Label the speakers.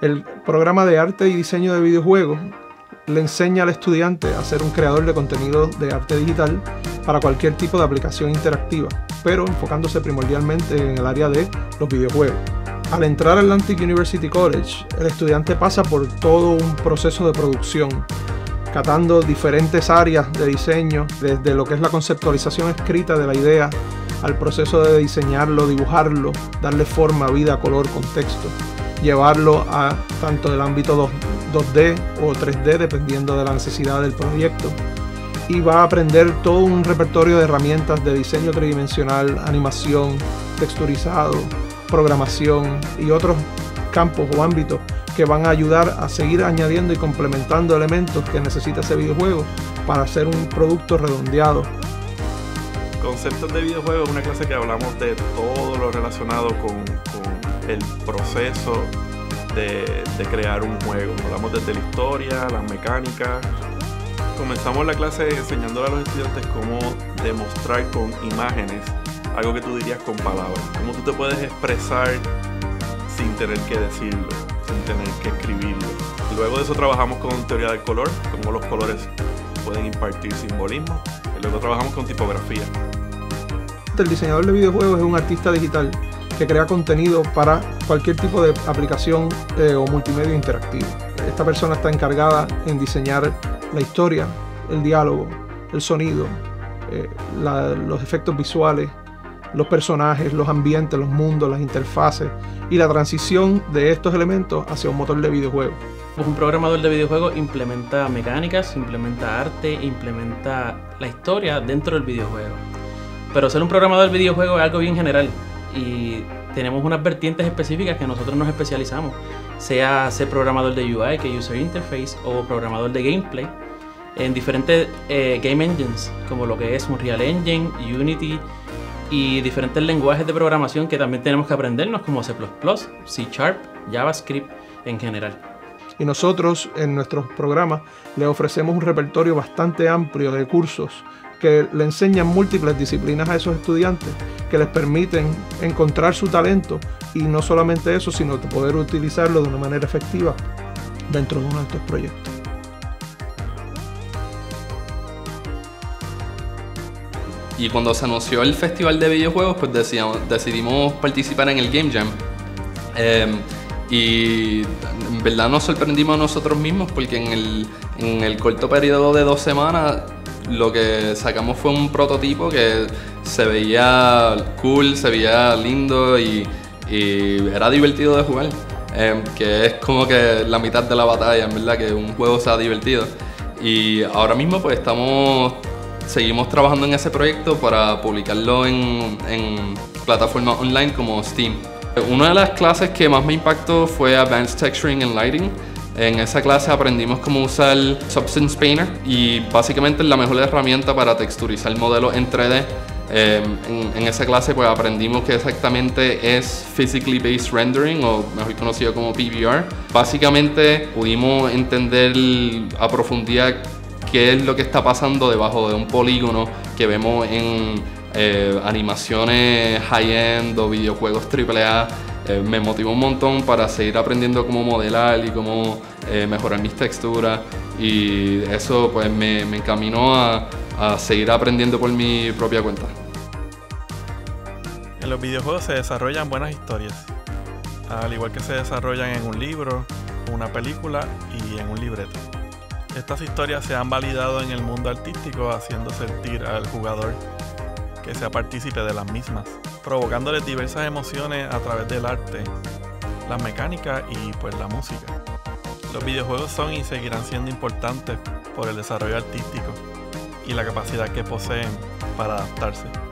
Speaker 1: El programa de arte y diseño de videojuegos le enseña al estudiante a ser un creador de contenido de arte digital para cualquier tipo de aplicación interactiva, pero enfocándose primordialmente en el área de los videojuegos. Al entrar al Atlantic University College, el estudiante pasa por todo un proceso de producción, catando diferentes áreas de diseño, desde lo que es la conceptualización escrita de la idea, al proceso de diseñarlo, dibujarlo, darle forma, vida, color, contexto, llevarlo a tanto del ámbito 2, 2D o 3D, dependiendo de la necesidad del proyecto. Y va a aprender todo un repertorio de herramientas de diseño tridimensional, animación, texturizado, programación y otros campos o ámbitos que van a ayudar a seguir añadiendo y complementando elementos que necesita ese videojuego para hacer un producto redondeado.
Speaker 2: Conceptos de videojuego es una clase que hablamos de todo lo relacionado con, el proceso de, crear un juego. Hablamos desde la historia, las mecánicas. Comenzamos la clase enseñándole a los estudiantes cómo demostrar con imágenes algo que tú dirías con palabras. Cómo tú te puedes expresar sin tener que decirlo, sin tener que escribirlo. Luego de eso trabajamos con teoría del color, cómo los colores pueden impartir simbolismo. Y luego trabajamos con tipografía.
Speaker 1: El diseñador de videojuegos es un artista digital que crea contenido para cualquier tipo de aplicación eh, o multimedia interactivo. Esta persona está encargada en diseñar la historia, el diálogo, el sonido, eh, los efectos visuales, los personajes, los ambientes, los mundos, las interfaces y la transición de estos elementos hacia un motor de videojuego.
Speaker 3: Un programador de videojuegos implementa mecánicas, implementa arte, implementa la historia dentro del videojuego. Pero ser un programador de videojuegos es algo bien general y tenemos unas vertientes específicas que nosotros nos especializamos, sea ser programador de UI, que User Interface, o programador de gameplay en diferentes eh, game engines, como lo que es Unreal Engine, Unity, y diferentes lenguajes de programación que también tenemos que aprendernos como C++, C Sharp, JavaScript en general.
Speaker 1: Y nosotros en nuestros programas le ofrecemos un repertorio bastante amplio de cursos que le enseñan múltiples disciplinas a esos estudiantes que les permiten encontrar su talento y no solamente eso, sino poder utilizarlo de una manera efectiva dentro de uno de estos proyectos.
Speaker 4: Y cuando se anunció el festival de videojuegos, pues decidimos, participar en el Game Jam. Em, y en verdad nos sorprendimos nosotros mismos porque en el, en el corto periodo de dos semanas lo que sacamos fue un prototipo que se veía cool, se veía lindo y, era divertido de jugar. Em, que es como que la mitad de la batalla, en verdad, que un juego sea divertido. Y ahora mismo pues estamos seguimos trabajando en ese proyecto para publicarlo en, plataformas online como Steam. Una de las clases que más me impactó fue Advanced Texturing and Lighting. En esa clase aprendimos cómo usar Substance Painter y básicamente es la mejor herramienta para texturizar modelos en 3D. Em, en, esa clase pues aprendimos que exactamente es Physically Based Rendering o mejor conocido como PBR. Básicamente pudimos entender a profundidad qué es lo que está pasando debajo de un polígono que vemos en eh, animaciones high-end o videojuegos AAA. Eh, me motivó un montón para seguir aprendiendo cómo modelar y cómo eh, mejorar mis texturas y eso pues me, encaminó a, seguir aprendiendo por mi propia cuenta.
Speaker 2: En los videojuegos se desarrollan buenas historias, al igual que se desarrollan en un libro, una película y en un libreto. Estas historias se han validado en el mundo artístico haciendo sentir al jugador que sea partícipe de las mismas, provocándole diversas emociones a través del arte, la mecánica y pues la música. Los videojuegos son y seguirán siendo importantes por el desarrollo artístico y la capacidad que poseen para adaptarse.